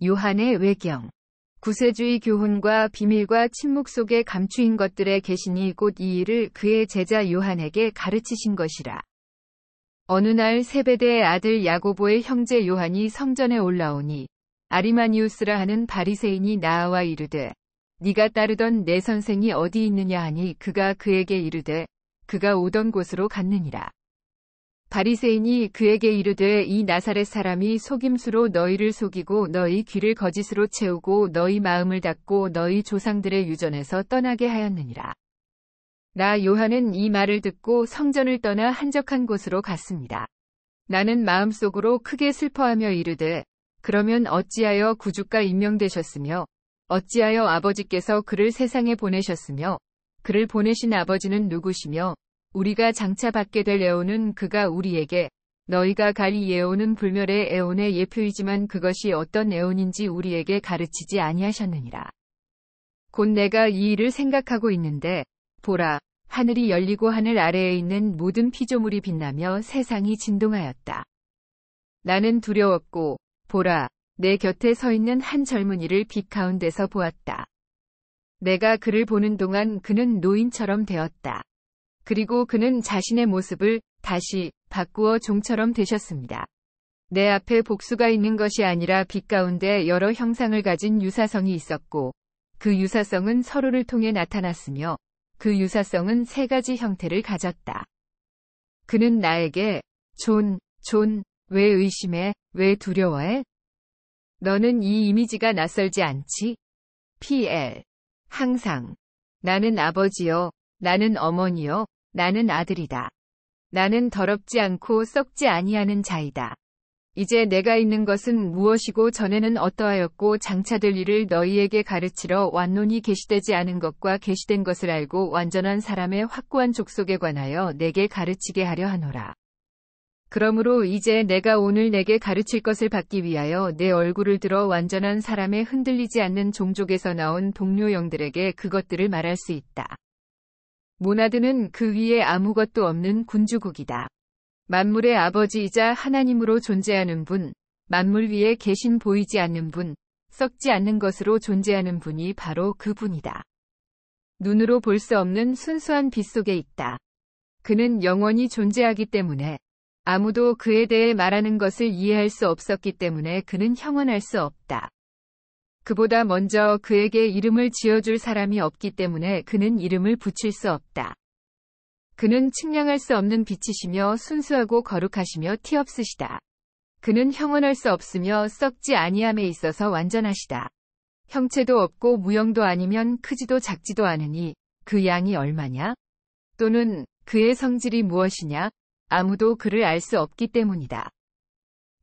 요한의 외경. 구세주의 교훈과 비밀과 침묵 속에 감추인 것들의 계신이 곧 이 일을 그의 제자 요한에게 가르치신 것이라. 어느 날 세베대의 아들 야고보의 형제 요한이 성전에 올라오니 아리마니우스라 하는 바리새인이 나아와 이르되 네가 따르던 내 선생이 어디 있느냐 하니 그가 그에게 이르되 그가 오던 곳으로 갔느니라. 바리새인이 그에게 이르되 이 나사렛 사람이 속임수로 너희를 속이고 너희 귀를 거짓으로 채우고 너희 마음을 닫고 너희 조상들의 유전에서 떠나게 하였느니라. 나 요한은 이 말을 듣고 성전을 떠나 한적한 곳으로 갔습니다. 나는 마음속으로 크게 슬퍼하며 이르되 그러면 어찌하여 구주가 임명되셨으며 어찌하여 아버지께서 그를 세상에 보내셨으며 그를 보내신 아버지는 누구시며 우리가 장차 받게 될 애오는 그가 우리에게 너희가 갈이 애오는 불멸의 애온의 예표이지만 그것이 어떤 애온인지 우리에게 가르치지 아니하셨느니라. 곧 내가 이 일을 생각하고 있는데 보라 하늘이 열리고 하늘 아래에 있는 모든 피조물이 빛나며 세상이 진동하였다. 나는 두려웠고 보라 내 곁에 서 있는 한 젊은이를 빛 가운데서 보았다. 내가 그를 보는 동안 그는 노인처럼 되었다. 그리고 그는 자신의 모습을 다시 바꾸어 종처럼 되셨습니다. 내 앞에 복수가 있는 것이 아니라 빛 가운데 여러 형상을 가진 유사성이 있었고, 그 유사성은 서로를 통해 나타났으며, 그 유사성은 세 가지 형태를 가졌다. 그는 나에게, 존, 존, 왜 의심해, 왜 두려워해? 너는 이 이미지가 낯설지 않지? PL. 항상. 나는 아버지요, 나는 어머니요, 나는 아들이다. 나는 더럽지 않고 썩지 아니하는 자이다. 이제 내가 있는 것은 무엇이고 전에는 어떠하였고 장차될 일을 너희에게 가르치러 완론이 계시되지 않은 것과 계시된 것을 알고 완전한 사람의 확고한 족속에 관하여 내게 가르치게 하려 하노라. 그러므로 이제 내가 오늘 내게 가르칠 것을 받기 위하여 내 얼굴을 들어 완전한 사람의 흔들리지 않는 종족에서 나온 동료 영들에게 그것들을 말할 수 있다. 모나드는 그 위에 아무것도 없는 군주국이다. 만물의 아버지이자 하나님으로 존재하는 분, 만물 위에 계신 보이지 않는 분, 썩지 않는 것으로 존재하는 분이 바로 그 분이다. 눈으로 볼 수 없는 순수한 빛 속에 있다. 그는 영원히 존재하기 때문에 아무도 그에 대해 말하는 것을 이해할 수 없었기 때문에 그는 형언할 수 없다. 그보다 먼저 그에게 이름을 지어줄 사람이 없기 때문에 그는 이름을 붙일 수 없다. 그는 측량할 수 없는 빛이시며 순수하고 거룩하시며 티없으시다. 그는 형언할 수 없으며 썩지 아니함에 있어서 완전하시다. 형체도 없고 무형도 아니면 크지도 작지도 않으니 그 양이 얼마냐? 또는 그의 성질이 무엇이냐? 아무도 그를 알 수 없기 때문이다.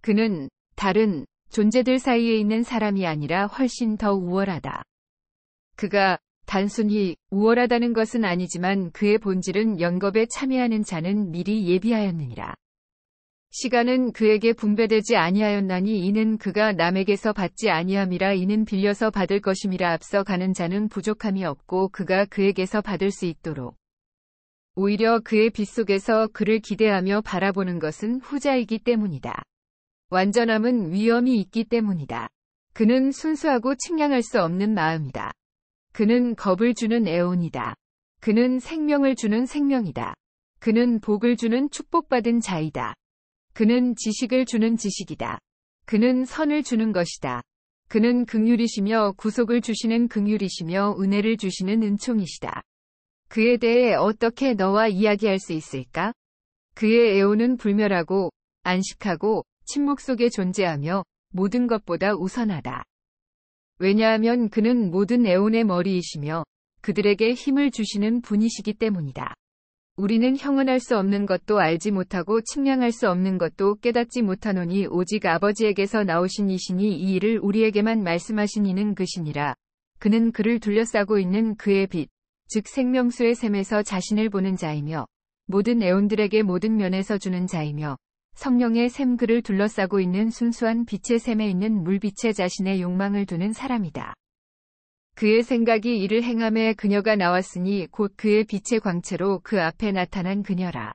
그는 다른 존재들 사이에 있는 사람이 아니라 훨씬 더 우월하다. 그가 단순히 우월하다는 것은 아니지만 그의 본질은 연겁에 참여하는 자는 미리 예비하였느니라. 시간은 그에게 분배되지 아니하였나니 이는 그가 남에게서 받지 아니함이라 이는 빌려서 받을 것임이라 앞서 가는 자는 부족함이 없고 그가 그에게서 받을 수 있도록. 오히려 그의 빛 속에서 그를 기대하며 바라보는 것은 후자이기 때문이다. 완전함은 위험이 있기 때문이다. 그는 순수하고 측량할 수 없는 마음이다. 그는 겁을 주는 애온이다. 그는 생명을 주는 생명이다. 그는 복을 주는 축복받은 자이다. 그는 지식을 주는 지식이다. 그는 선을 주는 것이다. 그는 긍휼이시며 구속을 주시는 긍휼이시며 은혜를 주시는 은총이시다. 그에 대해 어떻게 너와 이야기할 수 있을까? 그의 애온은 불멸하고 안식하고 침묵 속에 존재하며 모든 것보다 우선하다. 왜냐하면 그는 모든 애온의 머리이시며 그들에게 힘을 주시는 분이시기 때문이다. 우리는 형언할 수 없는 것도 알지 못하고 측량할 수 없는 것도 깨닫지 못하노니 오직 아버지에게서 나오신 이신이 이 일을 우리에게만 말씀하신 이는 그시니라. 그는 그를 둘러싸고 있는 그의 빛, 즉 생명수의 샘에서 자신을 보는 자이며 모든 애온들에게 모든 면에서 주는 자이며 성령의 샘 그를 둘러싸고 있는 순수한 빛의 샘에 있는 물빛에 자신의 욕망을 두는 사람이다. 그의 생각이 이를 행함에 그녀가 나왔으니 곧 그의 빛의 광채로 그 앞에 나타난 그녀라.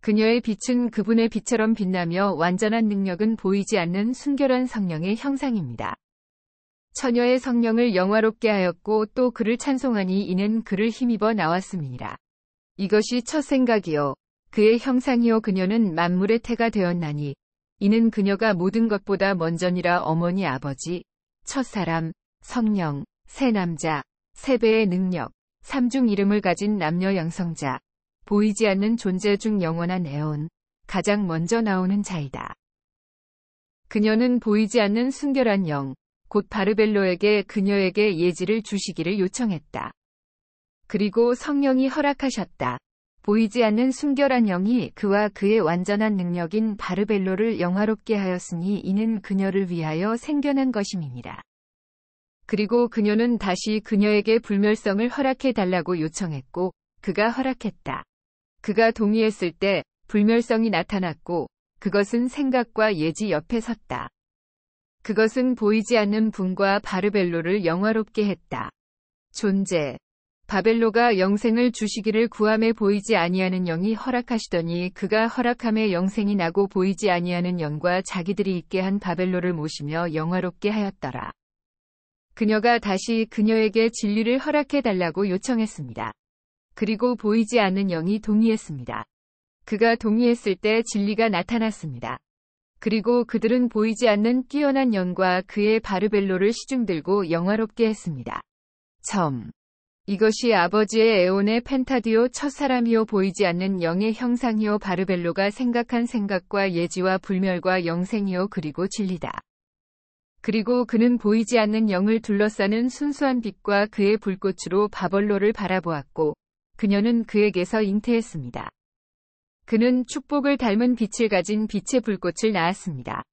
그녀의 빛은 그분의 빛처럼 빛나며 완전한 능력은 보이지 않는 순결한 성령의 형상입니다. 처녀의 성령을 영화롭게 하였고 또 그를 찬송하니 이는 그를 힘입어 나왔습니다. 이것이 첫 생각이요. 그의 형상이요 그녀는 만물의 태가 되었나니 이는 그녀가 모든 것보다 먼저니라 어머니 아버지, 첫사람, 성령, 새 남자, 세 배의 능력, 삼중 이름을 가진 남녀 양성자, 보이지 않는 존재 중 영원한 애온, 가장 먼저 나오는 자이다. 그녀는 보이지 않는 순결한 영, 곧 바르벨로에게 그녀에게 예지를 주시기를 요청했다. 그리고 성령이 허락하셨다. 보이지 않는 순결한 영이 그와 그의 완전한 능력인 바르벨로를 영화롭게 하였으니 이는 그녀를 위하여 생겨난 것임이니라. 그리고 그녀는 다시 그녀에게 불멸성을 허락해 달라고 요청했고, 그가 허락했다. 그가 동의했을 때 불멸성이 나타났고, 그것은 생각과 예지 옆에 섰다. 그것은 보이지 않는 분과 바르벨로를 영화롭게 했다. 존재, 바벨로가 영생을 주시기를 구함에 보이지 아니하는 영이 허락하시더니 그가 허락함에 영생이 나고 보이지 아니하는 영과 자기들이 있게 한 바벨로를 모시며 영화롭게 하였더라. 그녀가 다시 그녀에게 진리를 허락해 달라고 요청했습니다. 그리고 보이지 않는 영이 동의했습니다. 그가 동의했을 때 진리가 나타났습니다. 그리고 그들은 보이지 않는 뛰어난 영과 그의 바르벨로를 시중 들고 영화롭게 했습니다. 점. 이것이 아버지의 에온의 펜타디오 첫사람이요 보이지 않는 영의 형상이요 바르벨로가 생각한 생각과 예지와 불멸과 영생이요 그리고 진리다. 그리고 그는 보이지 않는 영을 둘러싸는 순수한 빛과 그의 불꽃으로 바벌로를 바라보았고 그녀는 그에게서 잉태했습니다. 그는 축복을 닮은 빛을 가진 빛의 불꽃을 낳았습니다.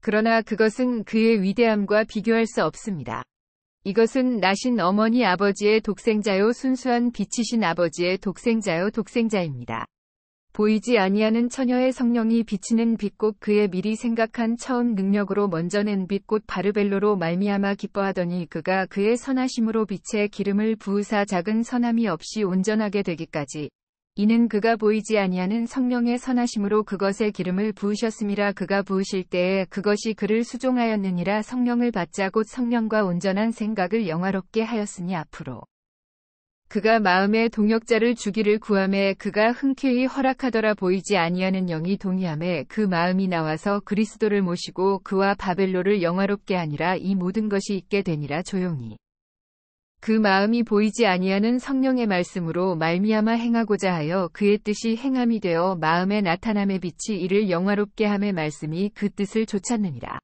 그러나 그것은 그의 위대함과 비교할 수 없습니다. 이것은 나신 어머니 아버지의 독생자요 순수한 빛이신 아버지의 독생자요 독생자입니다. 보이지 아니하는 처녀의 성령이 비치는 빛꽃 그의 미리 생각한 처음 능력으로 먼저 낸 빛꽃 바르벨로로 말미암아 기뻐하더니 그가 그의 선하심으로 빛의 기름을 부으사 작은 선함이 없이 온전하게 되기까지 이는 그가 보이지 아니하는 성령의 선하심으로 그것에 기름을 부으셨음이라 그가 부으실 때에 그것이 그를 수종하였느니라 성령을 받자 곧 성령과 온전한 생각을 영화롭게 하였으니 앞으로 그가 마음의 동역자를 주기를 구함에 그가 흔쾌히 허락하더라 보이지 아니하는 영이 동의함에 그 마음이 나와서 그리스도를 모시고 그와 바벨로를 영화롭게 하니라 이 모든 것이 있게 되니라 조용히 그 마음이 보이지 아니하는 성령의 말씀으로 말미암아 행하고자 하여 그의 뜻이 행함이 되어 마음에 나타남의 빛이 이를 영화롭게 함의 말씀이 그 뜻을 좇았느니라.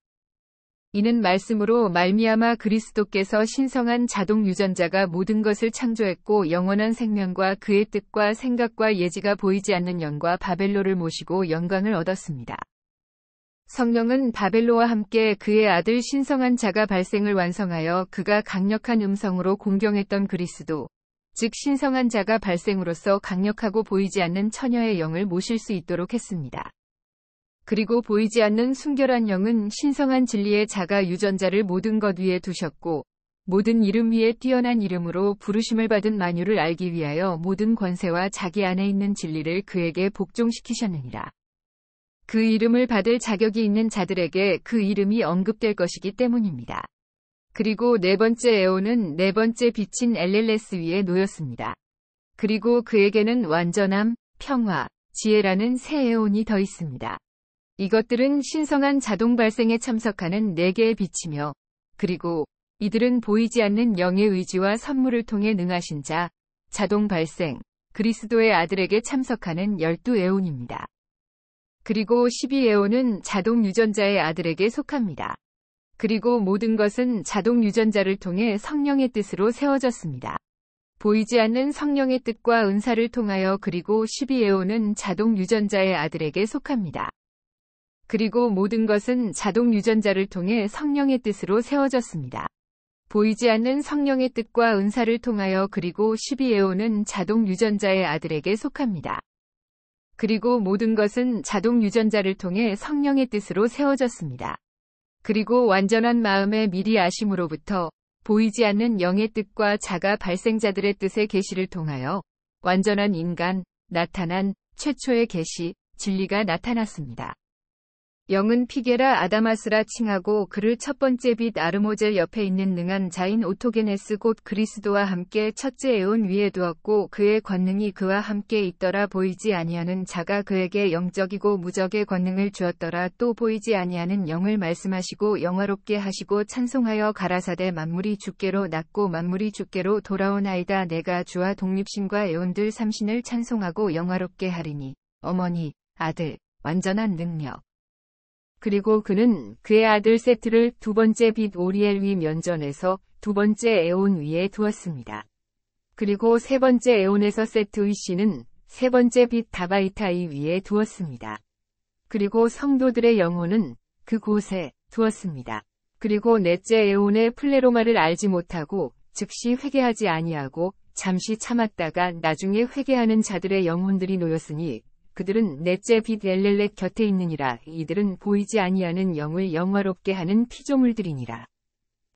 이는 말씀으로 말미암아 그리스도께서 신성한 자동 유전자가 모든 것을 창조했고 영원한 생명과 그의 뜻과 생각과 예지가 보이지 않는 영과 바벨로를 모시고 영광을 얻었습니다. 성령은 바벨로와 함께 그의 아들 신성한 자가 발생을 완성하여 그가 강력한 음성으로 공경했던 그리스도, 즉 신성한 자가 발생으로서 강력하고 보이지 않는 처녀의 영을 모실 수 있도록 했습니다. 그리고 보이지 않는 순결한 영은 신성한 진리의 자가 유전자를 모든 것 위에 두셨고, 모든 이름 위에 뛰어난 이름으로 부르심을 받은 만유를 알기 위하여 모든 권세와 자기 안에 있는 진리를 그에게 복종시키셨느니라. 그 이름을 받을 자격이 있는 자들에게 그 이름이 언급될 것이기 때문입니다. 그리고 네 번째 에온은 네 번째 빛인 엘렐레스 위에 놓였습니다. 그리고 그에게는 완전함, 평화, 지혜라는 새 에온이 더 있습니다. 이것들은 신성한 자동 발생에 참석하는 네 개의 빛이며, 그리고 이들은 보이지 않는 영의 의지와 선물을 통해 능하신 자, 자동 발생, 그리스도의 아들에게 참석하는 열두 에온입니다. 그리고 12에온은 자동 유전자의 아들에게 속합니다. 그리고 모든 것은 자동 유전자를 통해 성령의 뜻으로 세워졌습니다. 보이지 않는 성령의 뜻과 은사를 통하여 그리고 12에온은 자동 유전자의 아들에게 속합니다. 그리고 모든 것은 자동 유전자를 통해 성령의 뜻으로 세워졌습니다. 보이지 않는 성령의 뜻과 은사를 통하여 그리고 12에온은 자동 유전자의 아들에게 속합니다. 그리고 모든 것은 자동 유전자를 통해 성령의 뜻으로 세워졌습니다. 그리고 완전한 마음의 미리 아심으로부터 보이지 않는 영의 뜻과 자가 발생자들의 뜻의 계시를 통하여 완전한 인간, 나타난 최초의 계시, 진리가 나타났습니다. 영은 피게라 아다마스라 칭하고 그를 첫 번째 빛 아르모젤 옆에 있는 능한 자인 오토게네스 곧 그리스도와 함께 첫째 에온 위에 두었고 그의 권능이 그와 함께 있더라 보이지 아니하는 자가 그에게 영적이고 무적의 권능을 주었더라 또 보이지 아니하는 영을 말씀하시고 영화롭게 하시고 찬송하여 가라사대 만물이 주께로 났고 만물이 주께로 돌아오나이다 내가 주와 독립심과 에온들 삼신을 찬송하고 영화롭게 하리니. 어머니 아들 완전한 능력 그리고 그는 그의 아들 세트를 두 번째 빛 오리엘 위 면전에서 두 번째 에온 위에 두었습니다. 그리고 세 번째 에온에서 세트의 씨는 세 번째 빛 다바이타이 위에 두었습니다. 그리고 성도들의 영혼은 그곳에 두었습니다. 그리고 넷째 에온의 플레로마를 알지 못하고 즉시 회개하지 아니하고 잠시 참았다가 나중에 회개하는 자들의 영혼들이 놓였으니 그들은 넷째 빛 엘렐렉 곁에 있느니라 이들은 보이지 아니하는 영을 영화롭게 하는 피조물들이니라.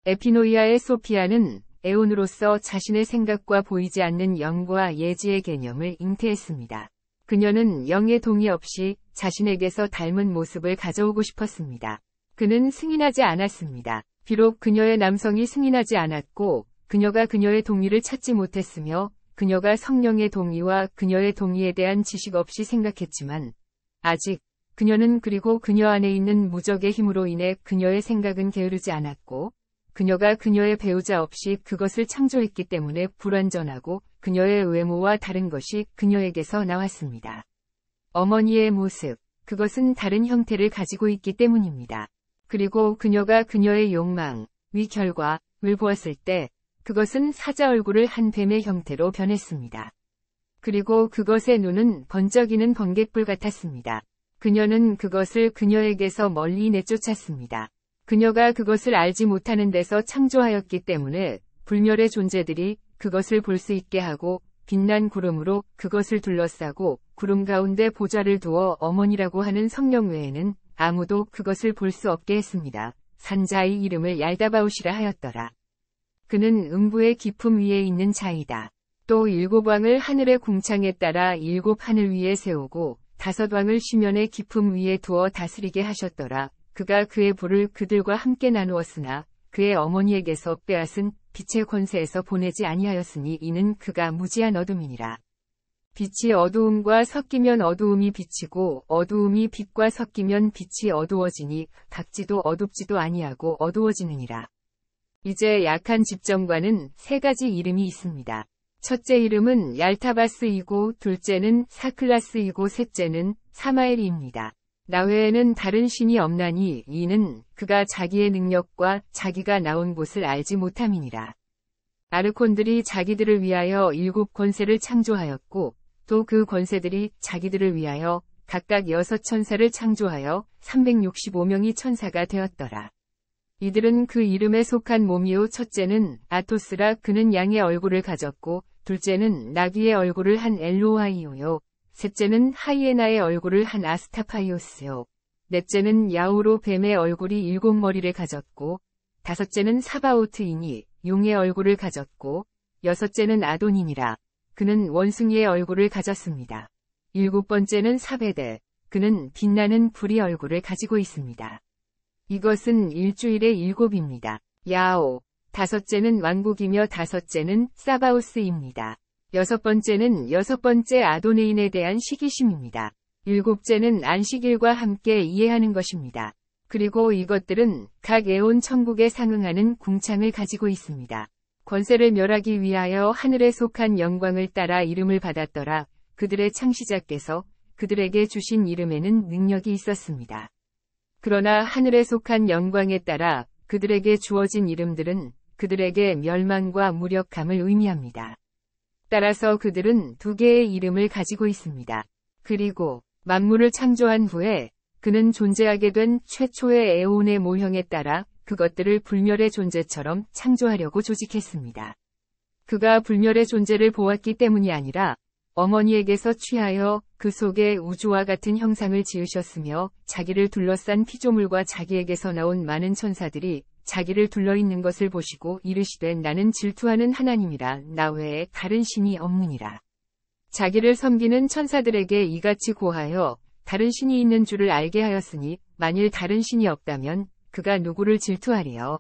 에피노이아의 소피아는 에온으로서 자신의 생각과 보이지 않는 영과 예지의 개념을 잉태했습니다. 그녀는 영의 동의 없이 자신에게서 닮은 모습을 가져오고 싶었습니다. 그는 승인하지 않았습니다. 비록 그녀의 남성이 승인하지 않았고 그녀가 그녀의 동의를 찾지 못했으며 그녀가 성령의 동의와 그녀의 동의에 대한 지식 없이 생각했지만 아직 그녀는 그리고 그녀 안에 있는 무적의 힘으로 인해 그녀의 생각은 게으르지 않았고 그녀가 그녀의 배우자 없이 그것을 창조했기 때문에 불완전하고 그녀의 외모와 다른 것이 그녀에게서 나왔습니다. 어머니의 모습, 그것은 다른 형태를 가지고 있기 때문입니다. 그리고 그녀가 그녀의 욕망, 위결과 을 보았을 때 그것은 사자 얼굴을 한 뱀의 형태로 변했습니다. 그리고 그것의 눈은 번쩍이는 번개불 같았습니다. 그녀는 그것을 그녀에게서 멀리 내쫓았습니다. 그녀가 그것을 알지 못하는 데서 창조하였기 때문에 불멸의 존재들이 그것을 볼 수 있게 하고 빛난 구름으로 그것을 둘러싸고 구름 가운데 보좌를 두어 어머니라고 하는 성령 외에는 아무도 그것을 볼 수 없게 했습니다. 산자의 이름을 얄다바우시라 하였더라. 그는 음부의 깊음 위에 있는 자이다. 또 일곱 왕을 하늘의 궁창에 따라 일곱 하늘 위에 세우고 다섯 왕을 시면의 깊음 위에 두어 다스리게 하셨더라. 그가 그의 불을 그들과 함께 나누었으나 그의 어머니에게서 빼앗은 빛의 권세에서 보내지 아니하였으니 이는 그가 무지한 어둠이니라. 빛이 어두움과 섞이면 어두움이 빛이고 어두움이 빛과 섞이면 빛이 어두워지니 각지도 어둡지도 아니하고 어두워지느니라. 이제 약한 집정과는 세 가지 이름이 있습니다. 첫째 이름은 얄타바스이고 둘째는 사클라스이고 셋째는 사마엘입니다. 나 외에는 다른 신이 없나니 이는 그가 자기의 능력과 자기가 나온 곳을 알지 못함이니라. 아르콘들이 자기들을 위하여 일곱 권세를 창조하였고 또 그 권세들이 자기들을 위하여 각각 여섯 천사를 창조하여 365명이 천사가 되었더라. 이들은 그 이름에 속한 몸이요 첫째는 아토스라 그는 양의 얼굴을 가졌고 둘째는 나귀의 얼굴을 한 엘로하이오요 셋째는 하이에나의 얼굴을 한 아스타파이오스요 넷째는 야우로 뱀의 얼굴이 일곱 머리를 가졌고 다섯째는 사바오트이니 용의 얼굴을 가졌고 여섯째는 아돈이니라 그는 원숭이의 얼굴을 가졌습니다. 일곱 번째는 사베데 그는 빛나는 불이 얼굴을 가지고 있습니다. 이것은 일주일의 일곱입니다. 야오. 다섯째는 왕국이며 다섯째는 사바우스입니다. 여섯 번째는 여섯 번째 아도네인에 대한 시기심입니다. 일곱째는 안식일과 함께 이해하는 것입니다. 그리고 이것들은 각 에온 천국에 상응하는 궁창을 가지고 있습니다. 권세를 멸하기 위하여 하늘에 속한 영광을 따라 이름을 받았더라. 그들의 창시자께서 그들에게 주신 이름에는 능력이 있었습니다. 그러나 하늘에 속한 영광에 따라 그들에게 주어진 이름들은 그들에게 멸망과 무력함을 의미합니다. 따라서 그들은 두 개의 이름을 가지고 있습니다. 그리고 만물을 창조한 후에 그는 존재하게 된 최초의 에온의 모형에 따라 그것들을 불멸의 존재처럼 창조하려고 조직했습니다. 그가 불멸의 존재를 보았기 때문이 아니라 어머니에게서 취하여 그 속에 우주와 같은 형상을 지으셨으며 자기를 둘러싼 피조물과 자기에게서 나온 많은 천사들이 자기를 둘러있는 것을 보시고 이르시되 나는 질투하는 하나님이라 나 외에 다른 신이 없느니라. 자기를 섬기는 천사들에게 이같이 고하여 다른 신이 있는 줄을 알게 하였으니 만일 다른 신이 없다면 그가 누구를 질투하리요.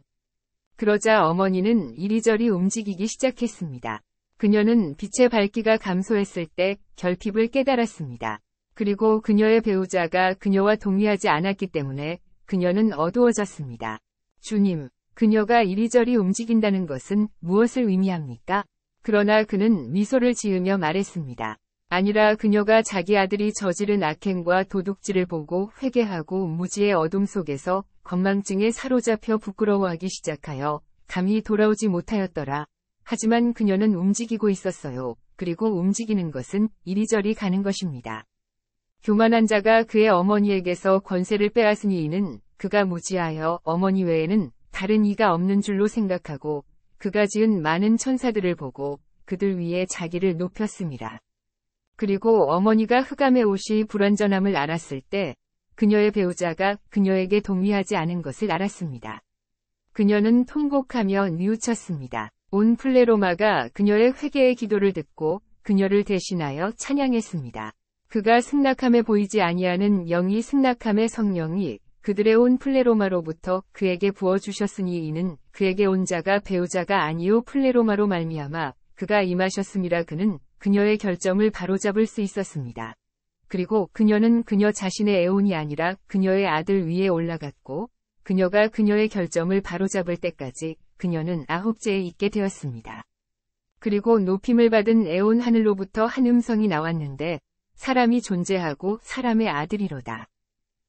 그러자 어머니는 이리저리 움직이기 시작했습니다. 그녀는 빛의 밝기가 감소했을 때 결핍을 깨달았습니다. 그리고 그녀의 배우자가 그녀와 동의하지 않았기 때문에 그녀는 어두워졌습니다. 주님, 그녀가 이리저리 움직인다는 것은 무엇을 의미합니까? 그러나 그는 미소를 지으며 말했습니다. 아니라 그녀가 자기 아들이 저지른 악행과 도둑질을 보고 회개하고 무지의 어둠 속에서 건망증에 사로잡혀 부끄러워하기 시작하여 감히 돌아오지 못하였더라. 하지만 그녀는 움직이고 있었어요. 그리고 움직이는 것은 이리저리 가는 것입니다. 교만한 자가 그의 어머니에게서 권세를 빼앗으니 이는 그가 무지하여 어머니 외에는 다른 이가 없는 줄로 생각하고 그가 지은 많은 천사들을 보고 그들 위에 자기를 높였습니다. 그리고 어머니가 흑암의 옷이 불완전함을 알았을 때 그녀의 배우자가 그녀에게 동의하지 않은 것을 알았습니다. 그녀는 통곡하며 뉘우쳤습니다. 온 플레로마가 그녀의 회개의 기도를 듣고 그녀를 대신하여 찬양했습니다. 그가 승낙함에 보이지 아니하는 영이 승낙함의 성령이 그들의 온 플레로마로부터 그에게 부어주셨으니 이는 그에게 온 자가 배우자가 아니요 플레로마로 말미암아 그가 임하셨음이라 그는 그녀의 결점을 바로잡을 수 있었습니다. 그리고 그녀는 그녀 자신의 애혼이 아니라 그녀의 아들 위에 올라갔고 그녀가 그녀의 결점을 바로잡을 때까지 그녀는 아홉째에 있게 되었습니다. 그리고 높임을 받은 애온 하늘로부터 한 음성이 나왔는데 사람이 존재하고 사람의 아들이로다.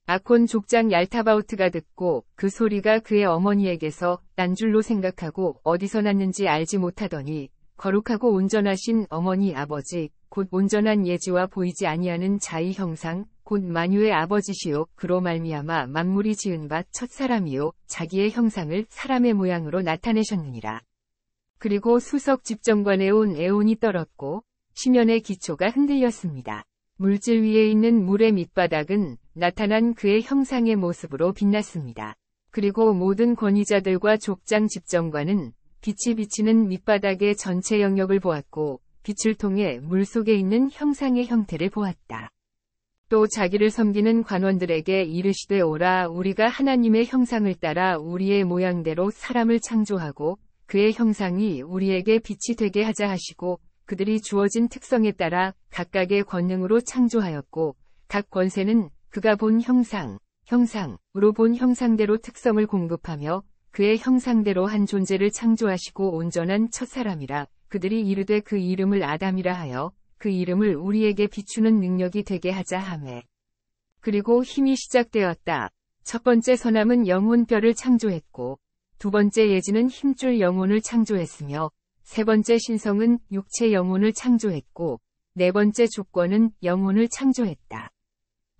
아콘 족장 얄타바우트가 듣고 그 소리가 그의 어머니에게서 난 줄로 생각하고 어디서 났는지 알지 못하더니 거룩하고 온전하신 어머니 아버지, 곧 온전한 예지와 보이지 아니하는 자의 형상, 곧 만유의 아버지시요 그로 말미암아 만물이 지은 바 첫사람이요 자기의 형상을 사람의 모양으로 나타내셨느니라. 그리고 수석 집정관에 온 에온이 떨었고 시면의 기초가 흔들렸습니다. 물질 위에 있는 물의 밑바닥은 나타난 그의 형상의 모습으로 빛났습니다. 그리고 모든 권위자들과 족장 집정관은 빛이 비치는 밑바닥의 전체 영역을 보았고 빛을 통해 물 속에 있는 형상의 형태를 보았다. 또 자기를 섬기는 관원들에게 이르시되 오라 우리가 하나님의 형상을 따라 우리의 모양대로 사람을 창조하고 그의 형상이 우리에게 빛이 되게 하자 하시고 그들이 주어진 특성에 따라 각각의 권능으로 창조하였고 각 권세는 그가 본 형상, 형상으로 본 형상대로 특성을 공급하며 그의 형상대로 한 존재를 창조하시고 온전한 첫 사람이라 그들이 이르되 그 이름을 아담이라 하여 그 이름을 우리에게 비추는 능력이 되게 하자 하매. 그리고 힘이 시작되었다. 첫 번째 선함은 영혼뼈를 창조했고, 두 번째 예지는 힘줄 영혼을 창조했으며, 세 번째 신성은 육체 영혼을 창조했고, 네 번째 조건은 영혼을 창조했다.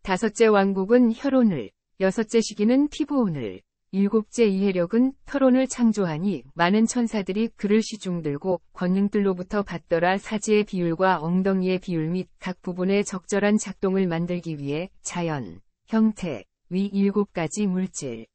다섯째 왕국은 혈혼을, 여섯째 시기는 피부혼을, 일곱째 이해력은 털혼을 창조하니 많은 천사들이 그를 시중들고 권능들로부터 받더라 사지의 비율과 엉덩이의 비율 및 각 부분의 적절한 작동을 만들기 위해 자연, 형태, 위 일곱 가지 물질.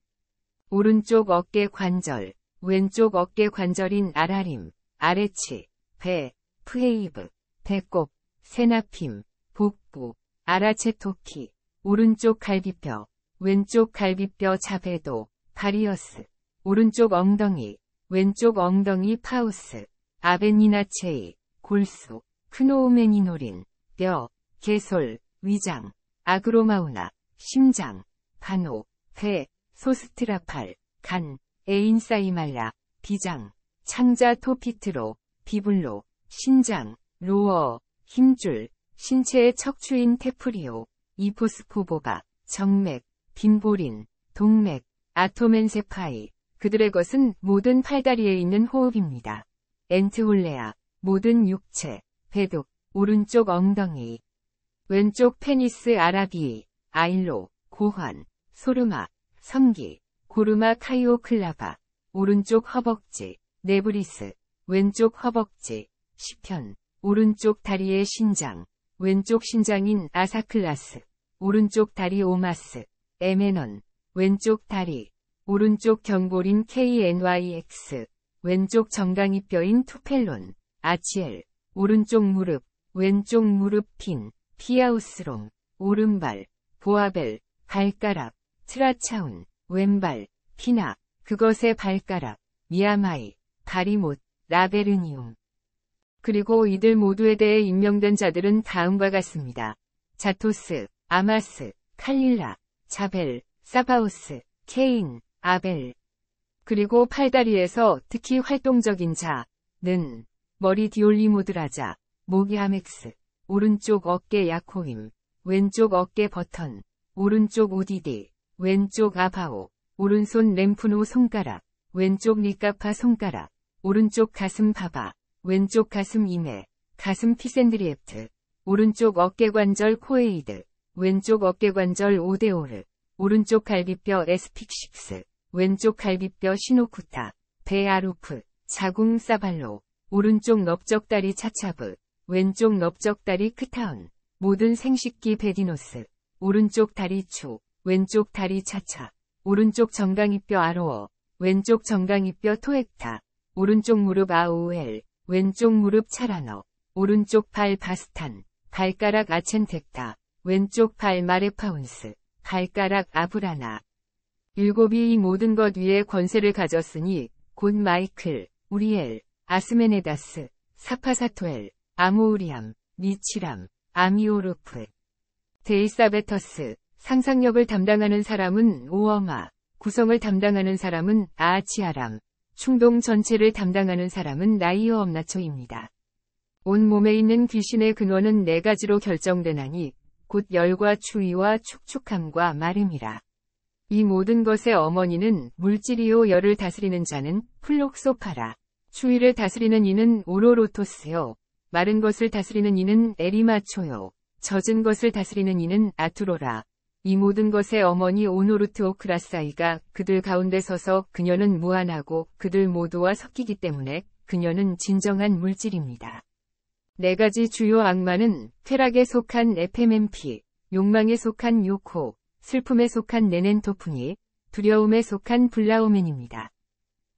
오른쪽 어깨 관절, 왼쪽 어깨 관절인 아라림, 아래치, 배, 프헤이브, 배꼽, 세나핌, 복부, 아라체토키, 오른쪽 갈비뼈, 왼쪽 갈비뼈 자배도, 바리어스, 오른쪽 엉덩이, 왼쪽 엉덩이 파우스, 아베니나체이, 골수, 크노우메니노린, 뼈, 개솔, 위장, 아그로마우나, 심장, 반호, 폐, 소스트라팔, 간, 에인사이말라, 비장, 창자 토피트로, 비블로, 신장, 로어, 힘줄, 신체의 척추인 테프리오, 이포스포보바, 정맥, 빈보린, 동맥, 아토멘세파이. 그들의 것은 모든 팔다리에 있는 호흡입니다. 엔트홀레아. 모든 육체. 배독. 오른쪽 엉덩이. 왼쪽 페니스 아라비. 아일로. 고환. 소르마. 성기. 고르마 카이오클라바. 오른쪽 허벅지. 네브리스. 왼쪽 허벅지. 시편. 오른쪽 다리의 신장. 왼쪽 신장인 아사클라스. 오른쪽 다리 오마스. 에메넌. 왼쪽 다리, 오른쪽 경볼인 KNYX, 왼쪽 정강이 뼈인 투펠론, 아치엘, 오른쪽 무릎, 왼쪽 무릎 핀, 피아우스롬, 오른발, 보아벨, 발가락, 트라차운, 왼발, 피나, 그것의 발가락, 미야마이, 바리못, 라베르니움. 그리고 이들 모두에 대해 임명된 자들은 다음과 같습니다. 자토스, 아마스, 칼릴라, 자벨, 사바우스, 케인, 아벨. 그리고 팔다리에서 특히 활동적인 자는 머리 디올리모드라자, 목이 아멕스, 오른쪽 어깨 야코임, 왼쪽 어깨 버턴, 오른쪽 오디디, 왼쪽 아바오, 오른손 램프노 손가락, 왼쪽 리카파 손가락, 오른쪽 가슴 바바, 왼쪽 가슴 이메, 가슴 피센드리에프트, 오른쪽 어깨관절 코에이드, 왼쪽 어깨관절 오데오르, 오른쪽 갈비뼈 에스픽식스, 왼쪽 갈비뼈 시노쿠타, 베아루프, 자궁 사발로, 오른쪽 넓적다리 차차브, 왼쪽 넓적다리 크타운, 모든 생식기 베디노스, 오른쪽 다리 추, 왼쪽 다리 차차, 오른쪽 정강이뼈 아로어, 왼쪽 정강이뼈 토액타, 오른쪽 무릎 아오엘, 왼쪽 무릎 차라너, 오른쪽 발 바스탄, 발가락 아첸텍타, 왼쪽 발 마레파운스, 발가락 아브라나. 일곱이 이 모든 것 위에 권세를 가졌으니 곧 마이클, 우리엘, 아스메네다스, 사파사토엘, 아모우리암, 미치람, 아미오르프, 데이사베터스, 상상력을 담당하는 사람은 오어마, 구성을 담당하는 사람은 아치아람, 충동 전체를 담당하는 사람은 나이어 엄나초입니다. 온 몸에 있는 귀신의 근원은 네 가지로 결정되나니 곧 열과 추위와 축축함과 마름이라. 이 모든 것의 어머니는 물질이요 열을 다스리는 자는 플록소파라. 추위를 다스리는 이는 오로로토스요. 마른 것을 다스리는 이는 에리마초요. 젖은 것을 다스리는 이는 아투로라. 이 모든 것의 어머니 오노르트 오크라사이가 그들 가운데 서서 그녀는 무한하고 그들 모두와 섞이기 때문에 그녀는 진정한 물질입니다. 네 가지 주요 악마는 쾌락에 속한 에페멘피, 욕망에 속한 요코, 슬픔에 속한 네넨토프니, 두려움에 속한 블라오멘입니다.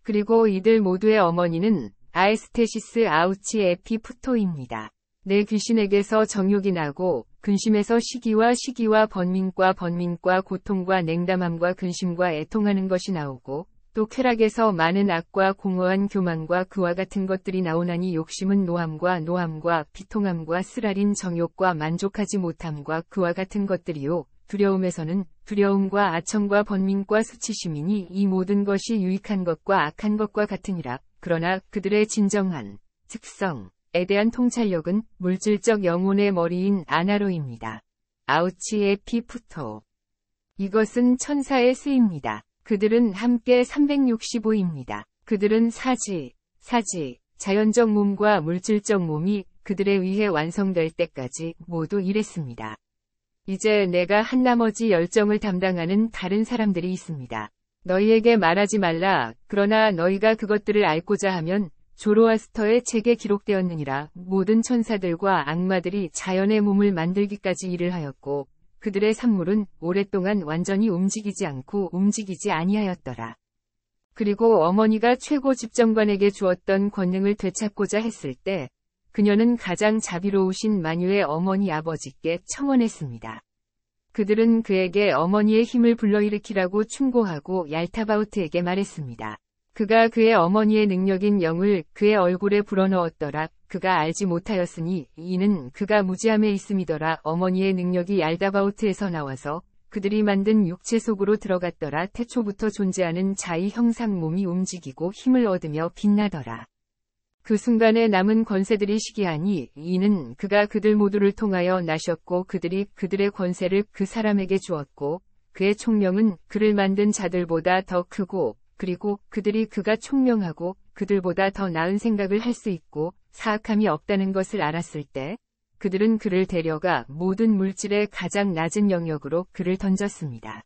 그리고 이들 모두의 어머니는 아에스테시스 아우치 에피푸토입니다. 내 귀신에게서 정욕이 나고 근심에서 시기와 시기와 번민과 번민과 고통과 냉담함과 근심과 애통하는 것이 나오고 또 쾌락에서 많은 악과 공허한 교만과 그와 같은 것들이 나오나니 욕심은 노함과 노함과 비통함과 쓰라린 정욕과 만족하지 못함과 그와 같은 것들이요 두려움에서는 두려움과 아청과 번민과 수치심이니 이 모든 것이 유익한 것과 악한 것과 같으니라 그러나 그들의 진정한 특성 에 대한 통찰력은 물질적 영혼의 머리인 아나로입니다. 아우치의 피푸토. 이것은 천사의 수입니다. 그들은 함께 365입니다. 그들은 사지, 사지, 자연적 몸과 물질적 몸이 그들에 의해 완성될 때까지 모두 일했습니다. 이제 내가 한 나머지 열정을 담당하는 다른 사람들이 있습니다. 너희에게 말하지 말라. 그러나 너희가 그것들을 알고자 하면 조로아스터의 책에 기록되었느니라 모든 천사들과 악마들이 자연의 몸을 만들기까지 일을 하였고 그들의 산물은 오랫동안 완전히 움직이지 않고 움직이지 아니하였더라. 그리고 어머니가 최고 집정관에게 주었던 권능을 되찾고자 했을 때 그녀는 가장 자비로우신 마뉴의 어머니 아버지께 청원했습니다. 그들은 그에게 어머니의 힘을 불러일으키라고 충고하고 얄타바우트에게 말했습니다. 그가 그의 어머니의 능력인 영을 그의 얼굴에 불어넣었더라. 그가 알지 못하였으니 이는 그가 무지함에 있음이더라. 어머니의 능력이 얄다바우트에서 나와서 그들이 만든 육체 속으로 들어갔더라. 태초부터 존재하는 자의 형상 몸이 움직이고 힘을 얻으며 빛나더라. 그 순간에 남은 권세들이 시기하니 이는 그가 그들 모두를 통하여 나셨고 그들이 그들의 권세를 그 사람에게 주었고 그의 총명은 그를 만든 자들보다 더 크고 그리고 그들이 그가 총명하고 그들보다 더 나은 생각을 할 수 있고 사악함이 없다는 것을 알았을 때 그들은 그를 데려가 모든 물질의 가장 낮은 영역으로 그를 던졌습니다.